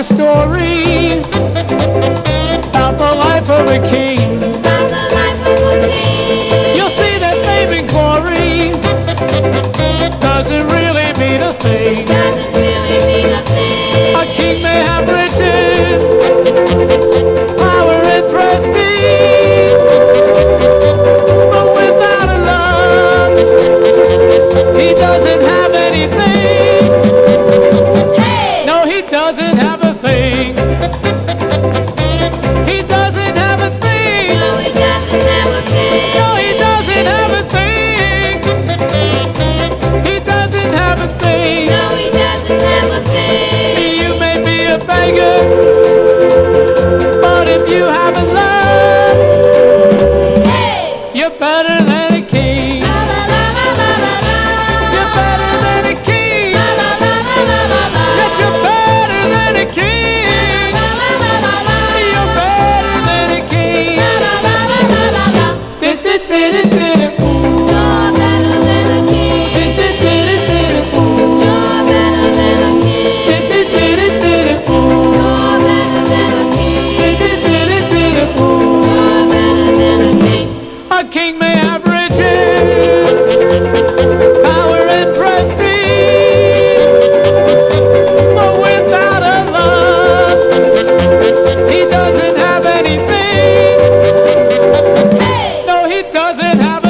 a story about the life of a king. You'll see that fame and glory doesn't. better doesn't have a